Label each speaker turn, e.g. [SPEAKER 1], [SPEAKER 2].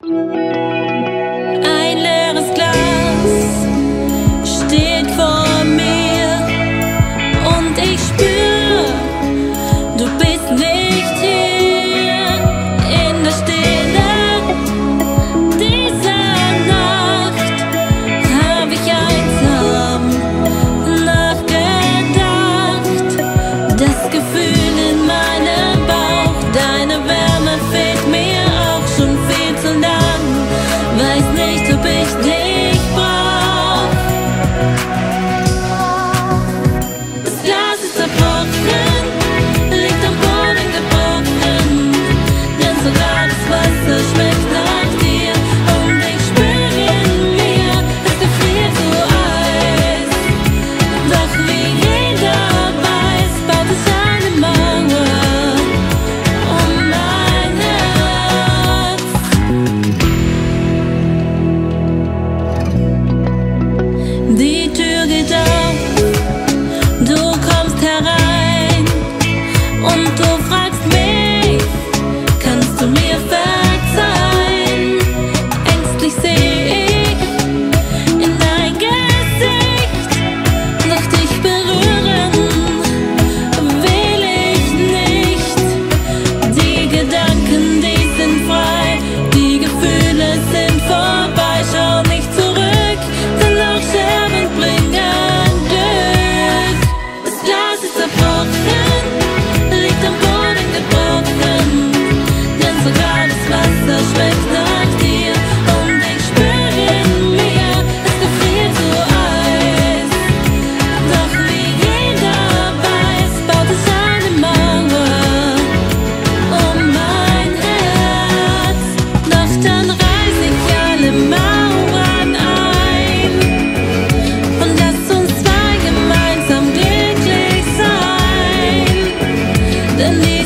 [SPEAKER 1] Bye. weiß nicht, ob ich dich The the